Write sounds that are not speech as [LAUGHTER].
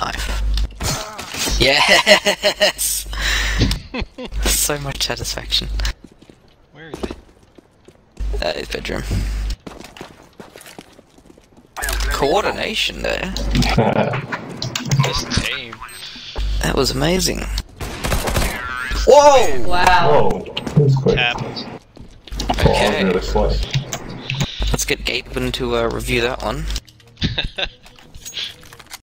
knife. Yes! [LAUGHS] so much satisfaction. Where is it? That is bedroom. Coordination there. [LAUGHS] This team. That was amazing. Whoa! Wow. Whoa, that was quick. Okay. Oh, Let's get Gabe to uh, review that one. [LAUGHS]